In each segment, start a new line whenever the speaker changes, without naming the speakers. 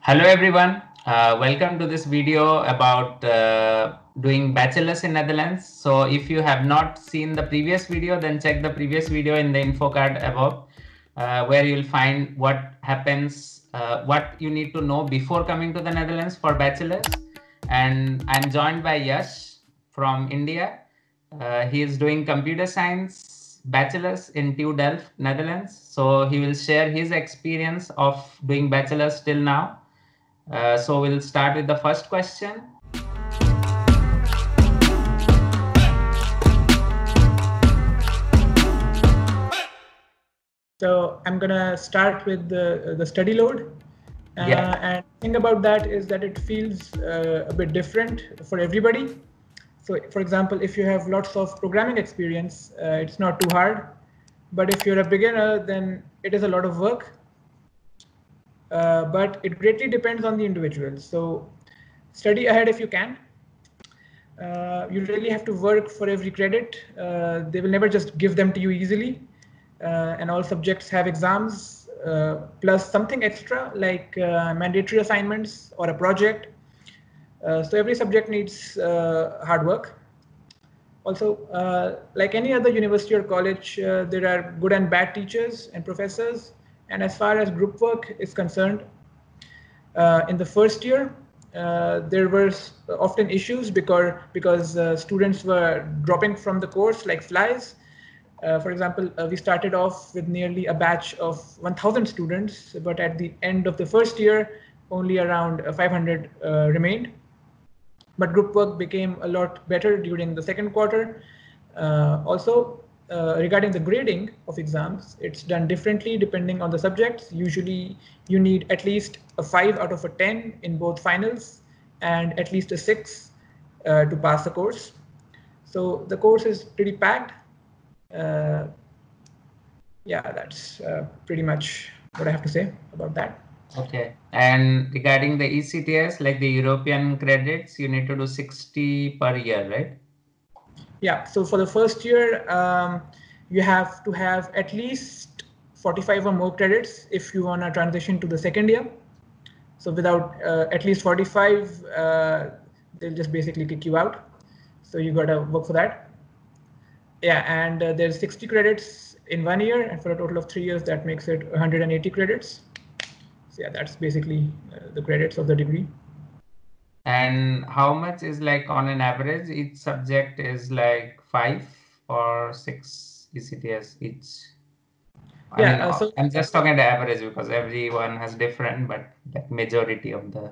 Hello everyone. Uh, welcome to this video about uh, doing bachelor's in Netherlands. So if you have not seen the previous video, then check the previous video in the info card above, uh, where you'll find what happens, uh, what you need to know before coming to the Netherlands for bachelor's. And I'm joined by Yash from India. Uh, he is doing computer science bachelor's in TU Delft, Netherlands. So he will share his experience of doing bachelor's till now uh, so we'll start with the first question.
So I'm gonna start with the the study load. Uh,
yeah.
And thing about that is that it feels uh, a bit different for everybody. So, for example, if you have lots of programming experience, uh, it's not too hard. But if you're a beginner, then it is a lot of work uh, but it greatly depends on the individual. So study ahead if you can. Uh, you really have to work for every credit. Uh, they will never just give them to you easily. Uh, and all subjects have exams uh, plus something extra like mandatory assignments or a project. So every subject needs hard work. Also, like any other university or college, there are good and bad teachers and professors and as far as group work is concerned, uh, in the first year, uh, there were often issues because because uh, students were dropping from the course like flies. Uh, for example, uh, we started off with nearly a batch of 1,000 students, but at the end of the first year, only around uh, 500 remained. But group work became a lot better during the second quarter. also, uh, regarding the grading of exams, it's done differently depending on the subjects. Usually you need at least a 5 out of a 10 in both finals and at least a 6 uh, to pass the course. So the course is pretty packed. Uh, yeah, that's uh, pretty much what I have to say about that.
Okay. And regarding the ECTS, like the European credits, you need to do 60 per year, right?
Yeah, so for the first year, um, you have to have at least 45 or more credits if you want to transition to the second year. So without uh, at least 45, uh, they'll just basically kick you out. So you got to work for that. Yeah, and uh, there's 60 credits in one year, and for a total of three years, that makes it 180 credits. So yeah, that's basically uh, the credits of the degree.
And how much is like on an average each subject is like five or six ects each? I yeah uh, so i'm just talking the average because everyone has different but like majority of the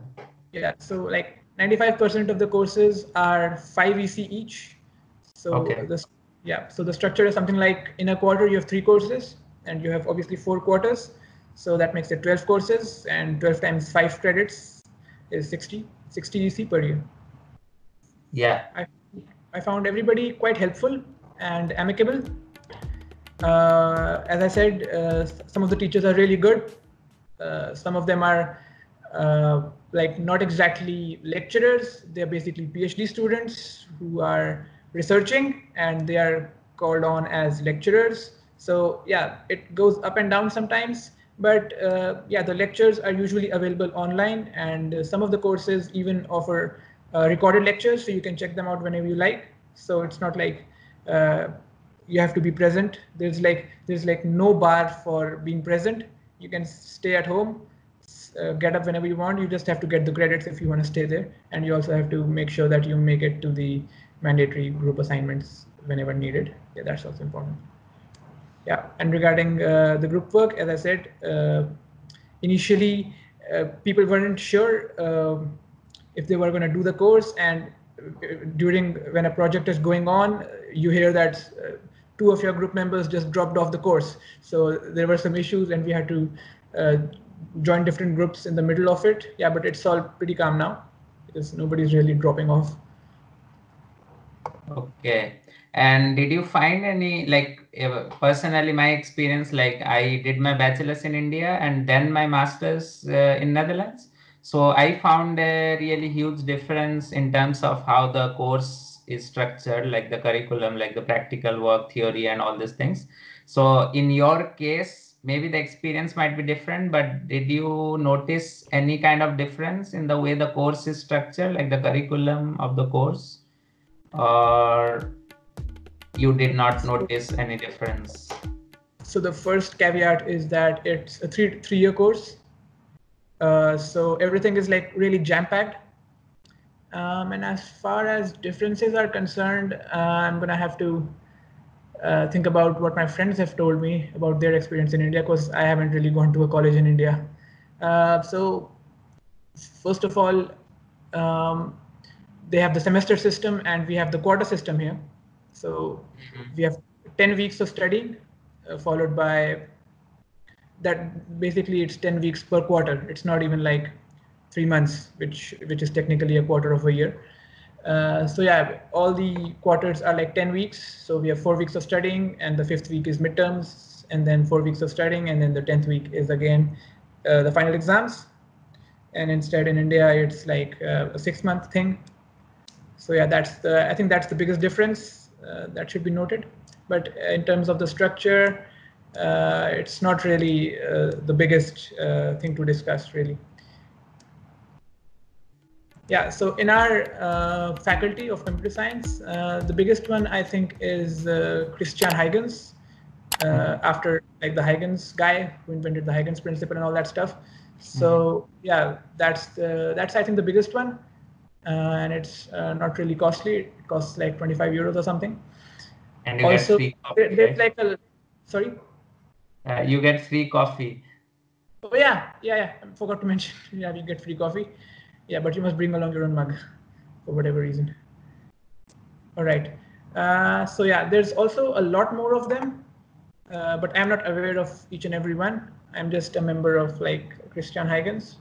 yeah so like 95% of the courses are 5 ec each. So okay. this yeah so the structure is something like in a quarter you have three courses and you have obviously four quarters so that makes it 12 courses and 12 times 5 credits is 60 60 EC per year.
Yeah.
I, I found everybody quite helpful and amicable. Uh, as I said, uh, some of the teachers are really good. Uh, some of them are uh, like not exactly lecturers. They're basically PhD students who are researching and they are called on as lecturers. So yeah, it goes up and down sometimes. But uh, yeah, the lectures are usually available online and uh, some of the courses even offer uh, recorded lectures so you can check them out whenever you like. So it's not like you have to be present. There's like there's like no bar for being present. You can stay at home, uh, get up whenever you want. You just have to get the credits if you want to stay there. And you also have to make sure that you make it to the mandatory group assignments whenever needed. Yeah, that's also important. Yeah, and regarding uh, the group work, as I said, uh, initially uh, people weren't sure um, if they were going to do the course, and during when a project is going on, you hear that two of your group members just dropped off the course. So there were some issues, and we had to uh, join different groups in the middle of it. Yeah, but it's all pretty calm now because nobody's really dropping off.
Okay. And did you find any like personally my experience like I did my bachelor's in India and then my master's uh, in Netherlands. So I found a really huge difference in terms of how the course is structured, like the curriculum, like the practical work, theory, and all these things. So in your case, maybe the experience might be different, but did you notice any kind of difference in the way the course is structured, like the curriculum of the course? Or you did not notice any difference?
So the first caveat is that it's a three three year course. Uh, so everything is like really jam packed. Um, and as far as differences are concerned, uh, I'm gonna have to uh, think about what my friends have told me about their experience in India because I haven't really gone to a college in India. Uh, so first of all, um, they have the semester system and we have the quarter system here. So mm-hmm. we have 10 weeks of studying uh, followed by that basically it's 10 weeks per quarter. It's not even like three months, which which is technically a quarter of a year. Uh, so yeah, all the quarters are like 10 weeks. So we have four weeks of studying and the fifth week is midterms and then four weeks of studying and then the 10th week is again uh, the final exams. And instead in India, it's like uh, a six month thing. So yeah, that's the, I think that's the biggest difference uh, that should be noted. But in terms of the structure, uh, it's not really the biggest thing to discuss really. Yeah, so in our uh, faculty of computer science, uh, the biggest one I think is uh, Christiaan Huygens, uh, mm-hmm. after like the Huygens guy who invented the Huygens principle and all that stuff. So mm-hmm. yeah, that's the that's I think the biggest one, uh, and it's uh, not really costly. It costs like 25 euros or something.
And you also, get free coffee. There's
like a sorry.
you get free coffee.
Oh yeah, yeah, yeah. I forgot to mention. Yeah, you get free coffee. Yeah, but you must bring along your own mug for whatever reason. All right. Uh, so yeah, there's also a lot more of them, uh, but I'm not aware of each and every one. I'm just a member of like Christiaan Huygens.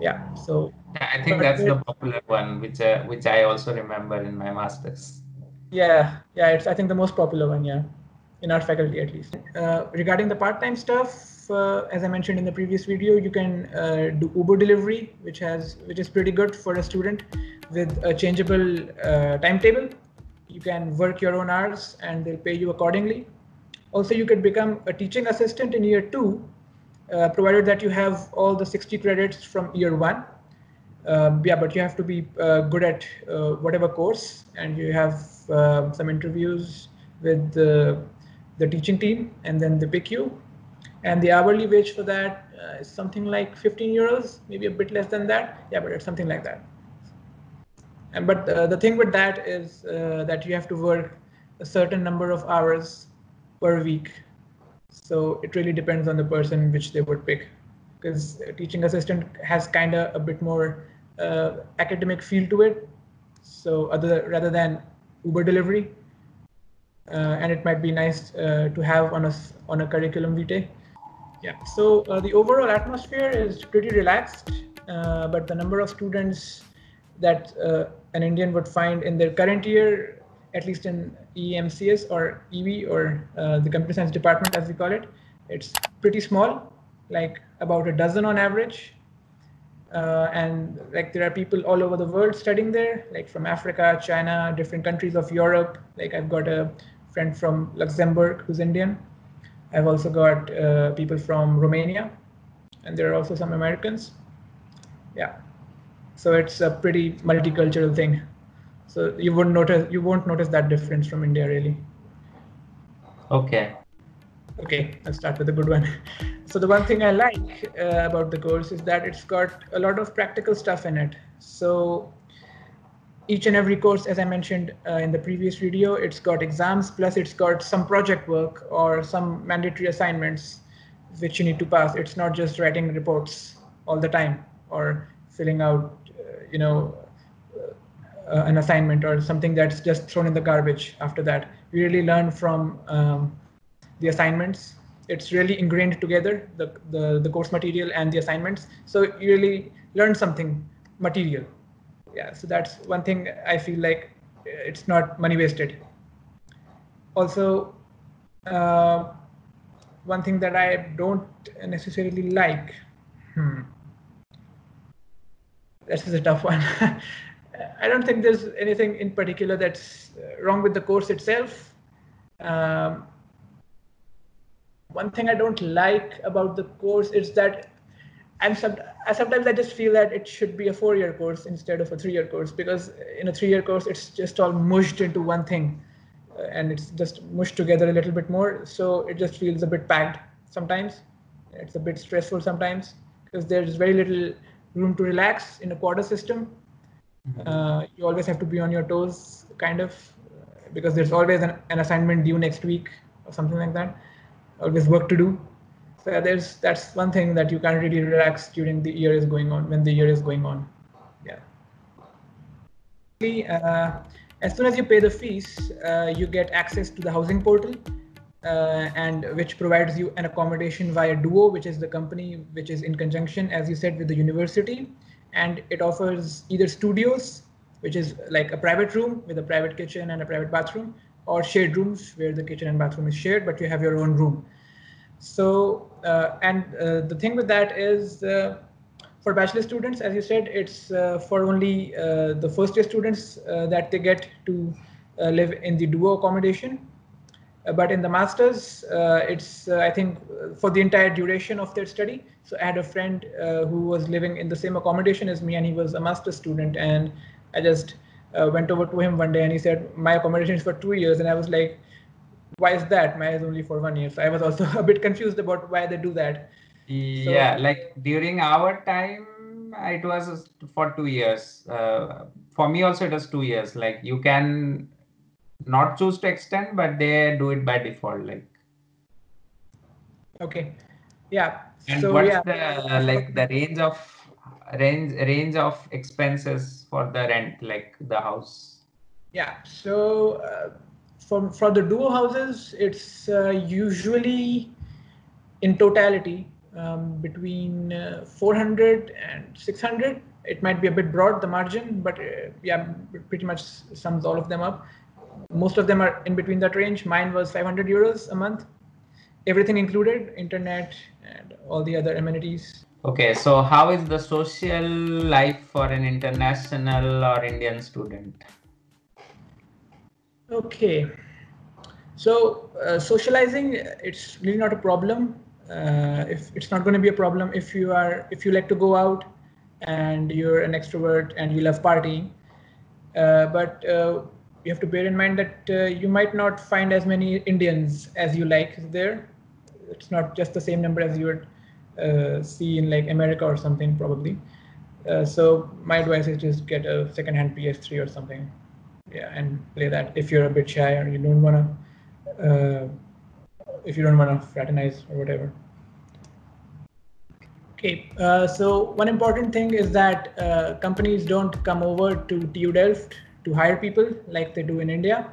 Yeah. So.
I think that's the popular one, which uh, which I also remember in my masters.
Yeah, yeah, it's I think the most popular one. Yeah, in our faculty at least. Uh, regarding the part-time stuff, uh, as I mentioned in the previous video, you can uh, do Uber delivery, which has which is pretty good for a student with a changeable uh, timetable. You can work your own hours and they'll pay you accordingly. Also, you could become a teaching assistant in year two, uh, provided that you have all the 60 credits from year one. Um, yeah, but you have to be uh, good at uh, whatever course, and you have some interviews with the, the teaching team, and then they pick you and the hourly wage for that uh, is something like 15 euros, maybe a bit less than that. Yeah, but it's something like that. And but uh, the thing with that is uh, that you have to work a certain number of hours per week. So it really depends on the person which they would pick, because teaching assistant has kind of a bit more uh, academic feel to it. So other rather than Uber delivery, uh, and it might be nice uh, to have on a on a curriculum vitae. Yeah, so uh, the overall atmosphere is pretty relaxed, uh, but the number of students that uh, an Indian would find in their current year, at least in EEMCS or EV or uh, the computer science department as we call it, it's pretty small, like about a dozen on average. Uh, and like there are people all over the world studying there, like from Africa, China, different countries of Europe. Like I've got a friend from Luxembourg who's Indian I've also got uh, people from Romania, and there are also some Americans. Yeah, so it's a pretty multicultural thing. So you wouldn't notice you won't notice that difference from India really.
Okay.
Okay, I'll start with a good one. So the one thing I like uh, about the course is that it's got a lot of practical stuff in it. So each and every course, as I mentioned uh, in the previous video, it's got exams, plus it's got some project work or some mandatory assignments which you need to pass. It's not just writing reports all the time or filling out, uh, you know, uh, an assignment or something that's just thrown in the garbage after that. We really learn from um, the assignments. It's really ingrained together, the, the, the course material and the assignments. So you really learn something material yeah so that's one thing i feel like it's not money wasted also uh, one thing that i don't necessarily like hmm this is a tough one i don't think there's anything in particular that's wrong with the course itself um, one thing I don't like about the course is that I'm some, sometimes I just feel that it should be a four-year course instead of a three-year course because in a three-year course it's just all mushed into one thing, uh, and it's just mushed together a little bit more. So it just feels a bit packed sometimes. It's a bit stressful sometimes because there's very little room to relax in a quarter system. Mm-hmm. Uh, you always have to be on your toes, kind of, because there's always an, an assignment due next week or something like that. Always work to do so there's that's one thing that you can't really relax during the year is going on when the year is going on yeah uh, as soon as you pay the fees uh, you get access to the housing portal uh, and which provides you an accommodation via DUWO which is the company which is in conjunction as you said with the university and it offers either studios which is like a private room with a private kitchen and a private bathroom or shared rooms where the kitchen and bathroom is shared but you have your own room so, uh, and uh, the thing with that is uh, for bachelor students, as you said, it's uh, for only uh, the first year students uh, that they get to live in the DUWO accommodation. But in the masters, uh, it's, uh, I think, uh, for the entire duration of their study. So I had a friend who was living in the same accommodation as me and he was a master's student. And I just went over to him one day and he said, my accommodation is for two years. And I was like, why is that? Mine is only for one year. So I was also a bit confused about why they do that.
Yeah, so, like during our time, it was for two years. Uh, for me also, it was two years. Like you can not choose to extend, but they do it by default. Like.
Okay. Yeah.
And so, what's yeah. the uh, like the range of range range of expenses for the rent, like the house?
Yeah. So. Uh, for, for the DUWO houses, it's uh, usually in totality um, between uh, 400 and 600. It might be a bit broad, the margin, but uh, yeah, pretty much sums all of them up. Most of them are in between that range. Mine was 500 euros a month, everything included, internet and all the other amenities.
Okay, so how is the social life for an international or Indian student?
Okay. So uh, socializing, it's really not a problem. Uh, if it's not going to be a problem if you are if you like to go out and you're an extrovert and you love partying. Uh, but uh, you have to bear in mind that uh, you might not find as many Indians as you like there. It's not just the same number as you would uh, see in like America or something probably. so my advice is just get a second-hand PS3 or something yeah and play that if you're a bit shy or you don't want to uh, if you don't want to fraternize or whatever okay uh, so one important thing is that uh, companies don't come over to TU Delft to hire people like they do in India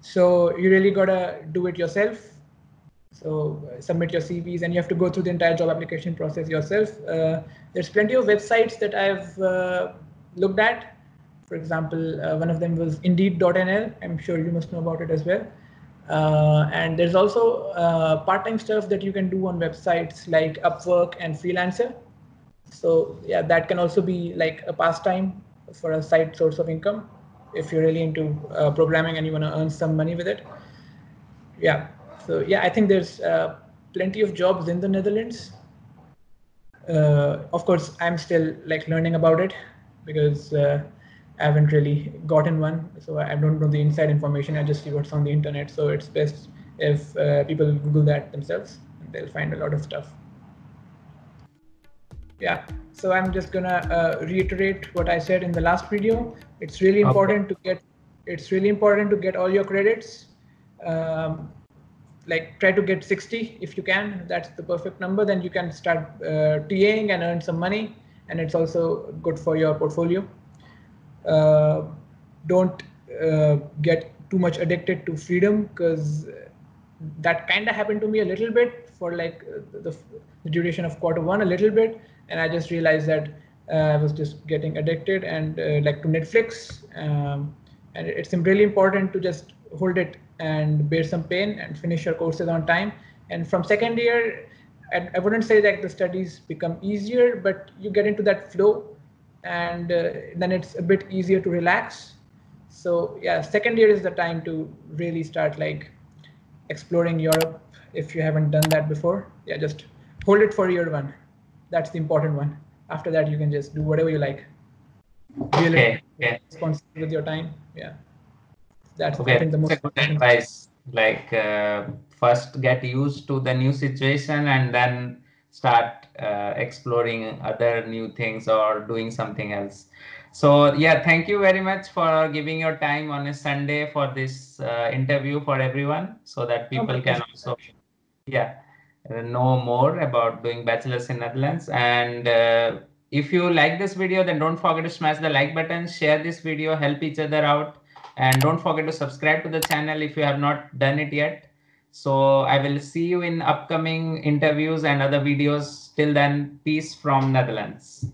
so you really gotta do it yourself so uh, submit your CVs and you have to go through the entire job application process yourself. Uh, there's plenty of websites that I've uh, looked at for example, uh, one of them was Indeed.nl. I'm sure you must know about it as well. Uh, and there's also uh, part-time stuff that you can do on websites like Upwork and Freelancer. So yeah, that can also be like a pastime for a side source of income if you're really into uh, programming and you want to earn some money with it. Yeah. So yeah, I think there's uh, plenty of jobs in the Netherlands. Uh, of course, I'm still like learning about it because I haven't really gotten one, so I don't know the inside information. I just see what's on the internet. So it's best if uh, people Google that themselves, they'll find a lot of stuff. Yeah, so I'm just gonna uh, reiterate what I said in the last video. It's really important okay. to get. It's really important to get all your credits. Um, like try to get 60 if you can. That's the perfect number. Then you can start uh, TAing and earn some money, and it's also good for your portfolio. Uh, don't uh, get too much addicted to freedom because that kind of happened to me a little bit for like the, the, duration of quarter one a little bit and i just realized that uh, i was just getting addicted and uh, like to netflix um, and it's really important to just hold it and bear some pain and finish your courses on time and from second year I, I wouldn't say that the studies become easier but you get into that flow and uh, then it's a bit easier to relax so yeah second year is the time to really start like exploring europe if you haven't done that before. Yeah, just hold it for year one. That's the important one. After that, you can just do whatever you like.
okay. Yeah.
Responsible with your time. Yeah. That's
okay.
I think the most
good advice. Like uh, first get used to the new situation and then start uh, exploring other new things or doing something else. So yeah, thank you very much for giving your time on a Sunday for this uh, interview for everyone, so that people
Okay.
can also yeah know more about doing bachelor's in Netherlands. And uh, if you like this video, then don't forget to smash the like button, share this video, help each other out, and don't forget to subscribe to the channel if you have not done it yet. So I will see you in upcoming interviews and other videos. Till then, peace from Netherlands.